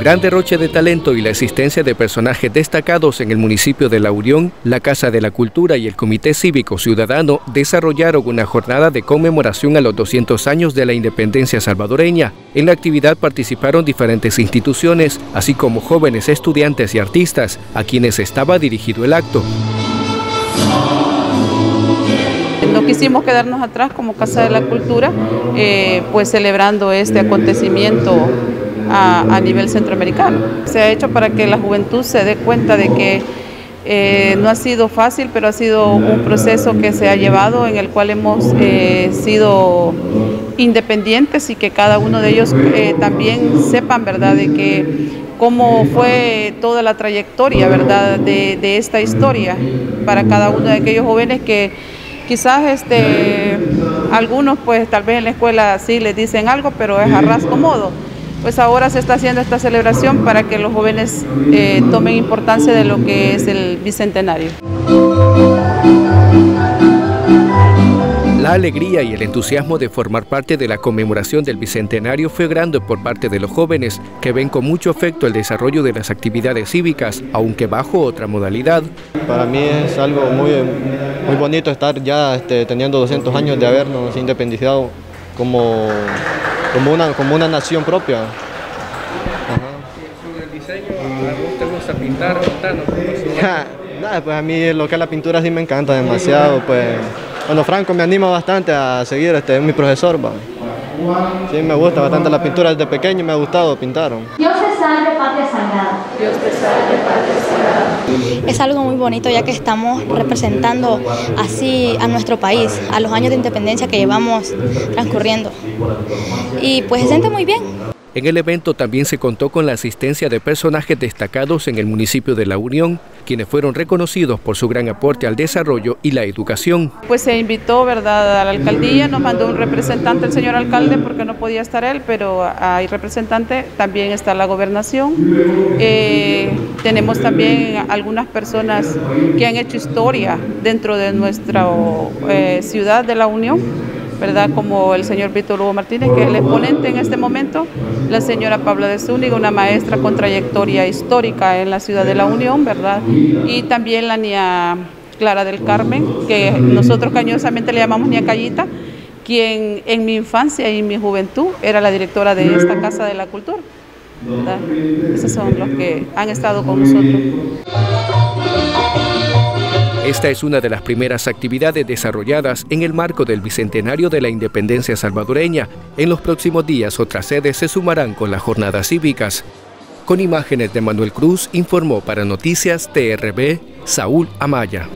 gran derroche de talento y la existencia de personajes destacados en el municipio de La Unión, la Casa de la Cultura y el Comité Cívico Ciudadano desarrollaron una jornada de conmemoración a los 200 años de la independencia salvadoreña. En la actividad participaron diferentes instituciones, así como jóvenes estudiantes y artistas, a quienes estaba dirigido el acto. No quisimos quedarnos atrás como Casa de la Cultura, eh, pues celebrando este acontecimiento a, nivel centroamericano. Se ha hecho para que la juventud se dé cuenta de que eh, no ha sido fácil, pero ha sido un proceso que se ha llevado en el cual hemos eh, sido independientes y que cada uno de ellos eh, también sepan, ¿verdad?, de que cómo fue toda la trayectoria, ¿verdad?, de, esta historia para cada uno de aquellos jóvenes que quizás este, algunos, pues tal vez en la escuela sí les dicen algo, pero es a rasgo modo pues ahora se está haciendo esta celebración para que los jóvenes eh, tomen importancia de lo que es el Bicentenario. La alegría y el entusiasmo de formar parte de la conmemoración del Bicentenario fue grande por parte de los jóvenes, que ven con mucho afecto el desarrollo de las actividades cívicas, aunque bajo otra modalidad. Para mí es algo muy, muy bonito estar ya este, teniendo 200 años de habernos independizado como como una, como una nación propia. Sobre el diseño, ¿a vos te gusta pintar? Nada, pues a mí lo que es la pintura sí me encanta demasiado, pues bueno, Franco me anima bastante a seguir, este es mi profesor, va. Sí, me gusta bastante la pintura, desde pequeño me ha gustado pintar. Dios te salve, patria sagrada. Dios te salve, patria sagrada. Es algo muy bonito ya que estamos representando así a nuestro país, a los años de independencia que llevamos transcurriendo. Y pues se siente muy bien. En el evento también se contó con la asistencia de personajes destacados en el municipio de La Unión, quienes fueron reconocidos por su gran aporte al desarrollo y la educación. Pues se invitó, ¿verdad?, a la alcaldía, nos mandó un representante el señor alcalde porque no podía estar él, pero hay representante, también está la gobernación. Eh, tenemos también algunas personas que han hecho historia dentro de nuestra eh, ciudad de La Unión ¿verdad? Como el señor Víctor Hugo Martínez, que es el exponente en este momento, la señora Pablo de Zúñiga, una maestra con trayectoria histórica en la ciudad de la Unión, ¿verdad? Y también la niña Clara del Carmen, que nosotros cañosamente le llamamos niña Callita, quien en mi infancia y en mi juventud era la directora de esta Casa de la Cultura. ¿verdad? Esos son los que han estado con nosotros. Esta es una de las primeras actividades desarrolladas en el marco del Bicentenario de la Independencia salvadoreña. En los próximos días otras sedes se sumarán con las jornadas cívicas. Con imágenes de Manuel Cruz informó para Noticias TRB Saúl Amaya.